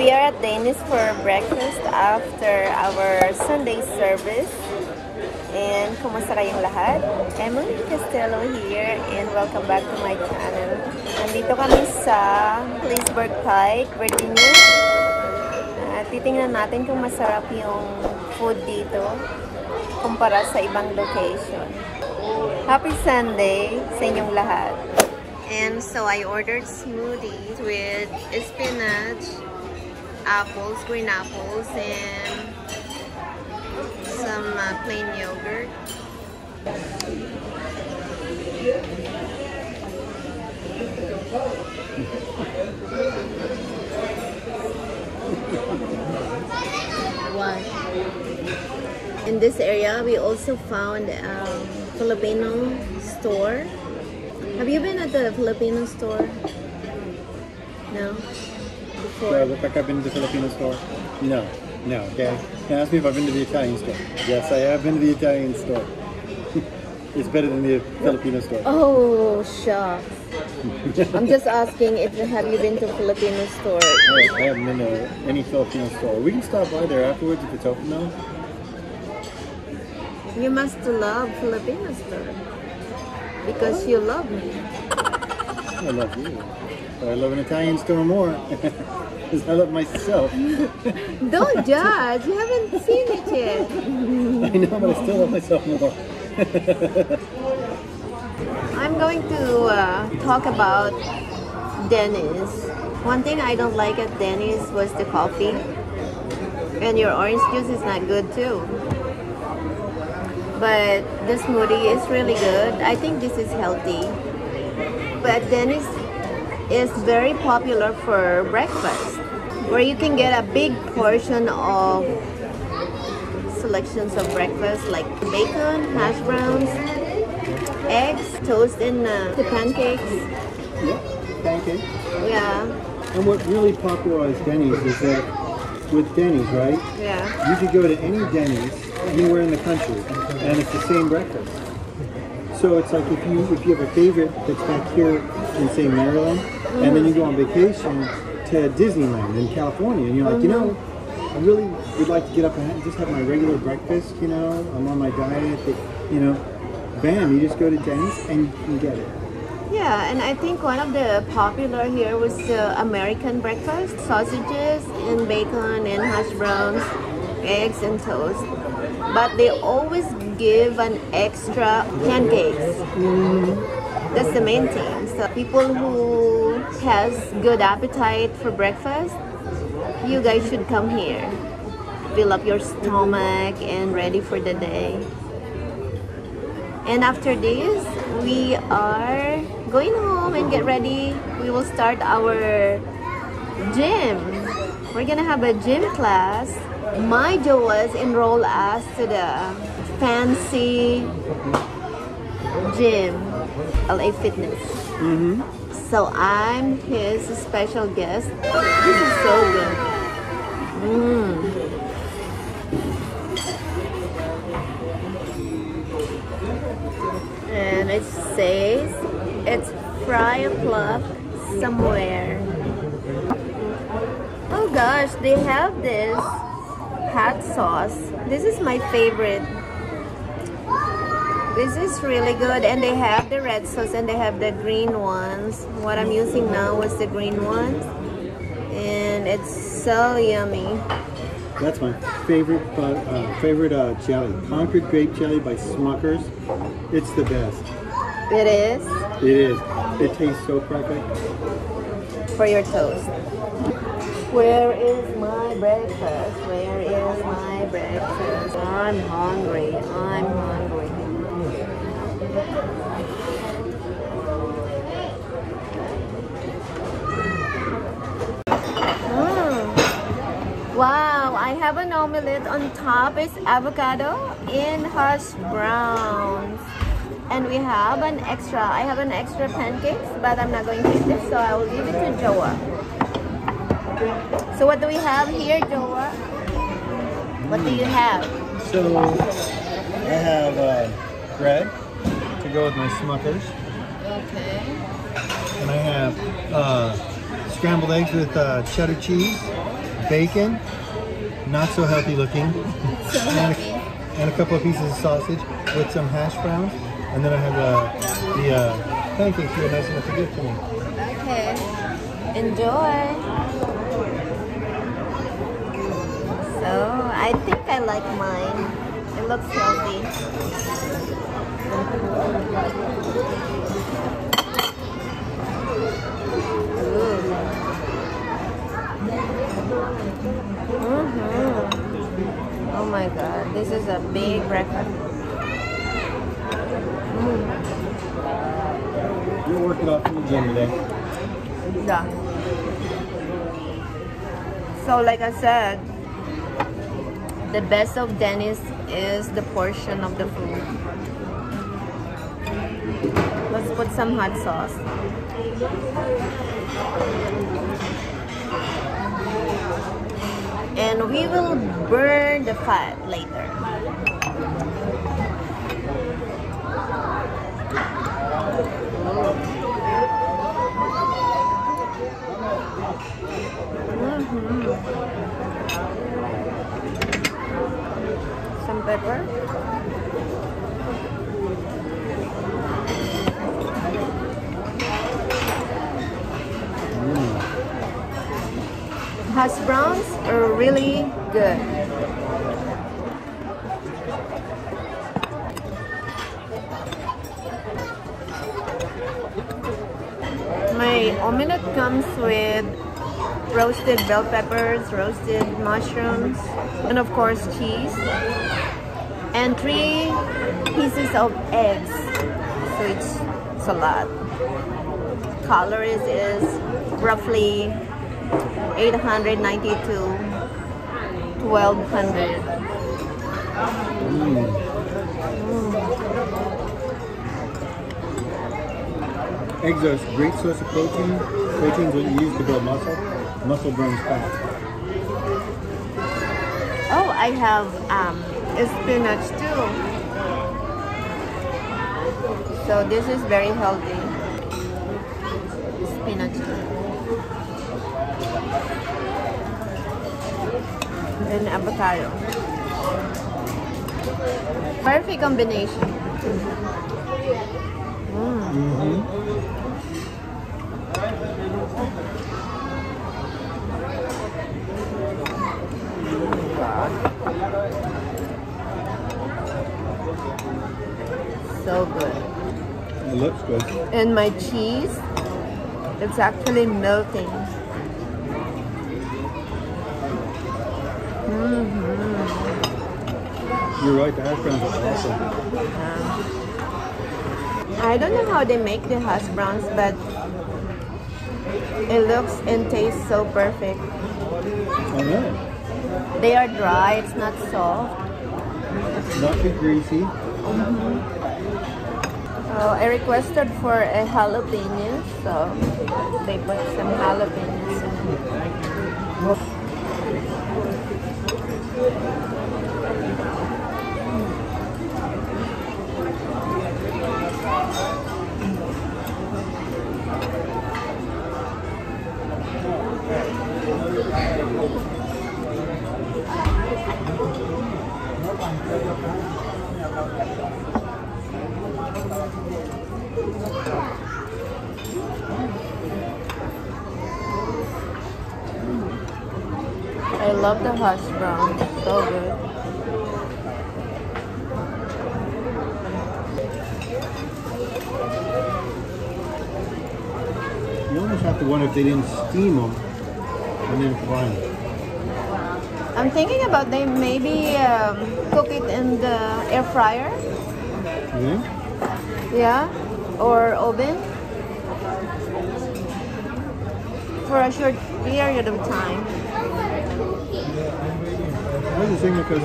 We are at Dennis for breakfast after our Sunday service. And kumusta kayong lahat? Emily Castello here and welcome back to my channel. Nandito kami sa Leesburg Pike, Virginia. At titingnan natin kung masarap yung food dito kumpara sa ibang location. Happy Sunday sa inyong lahat. And so I ordered smoothies with spinach, apples, green apples, and some uh, plain yogurt. Why? In this area, we also found a Filipino store. Have you been at the Filipino store? No? I look like I've been to the Filipino store? No, no, okay? Now ask me if I've been to the Italian store. Yes, I have been to the Italian store. it's better than the Filipino store. Oh, shucks. I'm just asking if have you been to the Filipino store? I I haven't been to any Filipino store. We can stop by there afterwards if it's open though. You must love Filipino store because you love me. I love you. But I love an Italian store more. Because I love myself. Don't judge. You haven't seen it yet. I know, but I still love myself more. I'm going to uh, talk about Denny's. One thing I don't like at Denny's was the coffee. And your orange juice is not good too. But the smoothie is really good. I think this is healthy. But Denny's is very popular for breakfast, where you can get a big portion of selections of breakfast like bacon, hash browns, eggs, toast, and uh, the pancakes. yeah, pancake. Yeah, And what really popularized Denny's is that with Denny's, right? yeah. You could go to any Denny's anywhere in the country, and it's the same breakfast. So it's like if you if you have a favorite that's back here in say Maryland, and then you go on vacation to Disneyland in California, and you're like, you know, I really would like to get up and just have my regular breakfast. You know, I'm on my diet. That, you know, bam, you just go to Denny's and you can get it. Yeah, and I think one of the popular here was the American breakfast, sausages and bacon and hash browns, eggs and toast. But they always give an extra pancakes. Mm-hmm. That's the main thing. People who has good appetite for breakfast, you guys should come here. Fill up your stomach and ready for the day. And after this, we are going home and get ready. We will start our gym. We're gonna have a gym class. My Joas enroll us to the fancy gym, LA Fitness. Mm-hmm. So I'm his special guest. This is so good. Mm. And it says it's fry o'clock somewhere. Oh gosh, they have this hot sauce. This is my favorite. This is really good and they have the red sauce and they have the green ones. What I'm using now is the green ones. And it's so yummy. That's my favorite, uh, favorite uh, jelly, Concord grape jelly by Smuckers. It's the best. It is It is. It tastes so perfect. for your toast. Where is my breakfast? Where is my breakfast? I'm hungry. I'm hungry. Mm. Wow, I have an omelette on top is avocado in hash browns. And we have an extra, I have an extra pancakes, but I'm not going to eat this, so I will leave it to Joa. So what do we have here, Joa? What do you have? So I have uh, bread to go with my Smuckers, Okay. and I have uh, scrambled eggs with uh, cheddar cheese, bacon, not so healthy looking, So and, healthy. a, and a couple of pieces of sausage with some hash browns. And then I have uh, the uh, pancakes you were nice enough to give to me. Okay. Enjoy. So I think I like mine. It looks healthy. My god, this is a big breakfast. Mm. You're working out in the gym today. Yeah. So like I said, the best of Denny's is the portion of the food. Let's put some hot sauce. And we will burn the fat later. Mm-hmm. Some pepper. Hash browns are really good. My omelette comes with roasted bell peppers, roasted mushrooms, and of course cheese, and three pieces of eggs. So it's, it's a lot. Calories is roughly 890 to 1200. Eggs are a great source of protein. Protein is what you use to build muscle. Muscle burns fat. Oh, I have um, spinach too. So this is very healthy. Spinach too. And avocado. Perfect combination. Mm-hmm. So good. It looks good. And my cheese, it's actually melting. Mm-hmm. You're right, the hash browns are awesome. I don't know how they make the hash browns, but it looks and tastes so perfect. Oh, I know. They are dry, it's not soft. Not too greasy. Mm-hmm. Oh, I requested for a jalapeno, so they put some jalapenos. I love the hash brown, so good. You almost have to wonder if they didn't steam them and then fry them. I'm thinking about they maybe um, cook it in the air fryer, Yeah? yeah, or oven for a short period of time. Just thinking because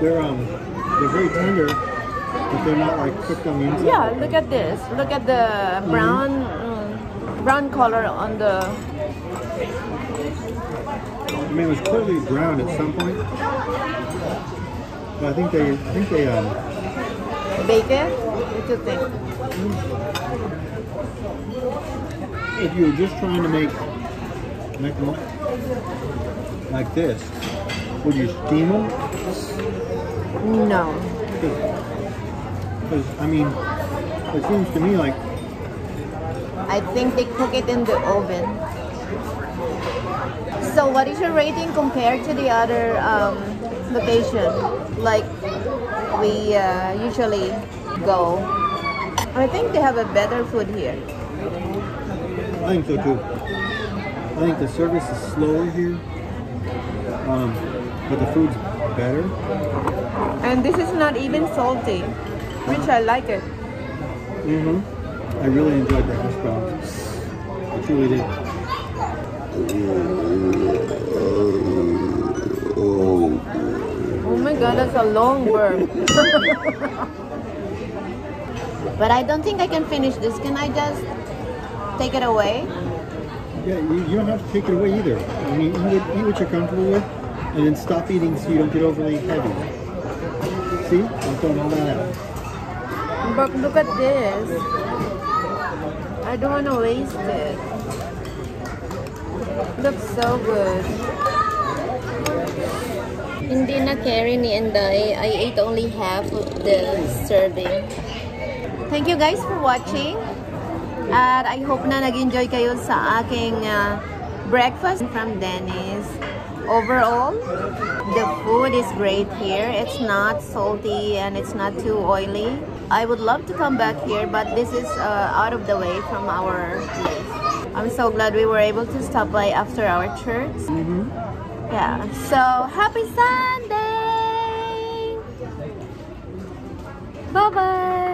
they're um they're very tender, but they're not like cooked on the inside. Yeah, look at this. Look at the brown mm, brown color on the. I mean, it was clearly brown at some point. But I think they, I think they, um, bacon. What do you think? if you were just trying to make Make them like this. Would you steam them? No. Because, I mean, it seems to me like I think they cook it in the oven. So what is your rating compared to the other um, location? Like we uh, usually go. I think they have a better food here. I think so too. I think the service is slower here, um, but the food's better. And this is not even salty, which I like it. hmm I really enjoyed the hash browns. I truly did. Oh my god, that's a long word. but I don't think I can finish this. Can I just take it away? Yeah, you, you don't have to take it away either. I mean, eat what, eat what you're comfortable with, and then stop eating so you don't get overly heavy. See? I'm throwing all that out. But look at this. I don't want to waste it. Looks so good. Hindi na carry ni Inday. I ate only half of the serving. Thank you guys for watching. At I hope na nag-enjoy kayo sa aking uh, breakfast from Denny's. Overall, the food is great here. It's not salty and it's not too oily. I would love to come back here, but this is uh, out of the way from our place. I'm so glad we were able to stop by after our church. Mm-hmm. Yeah, so happy Sunday! Bye bye!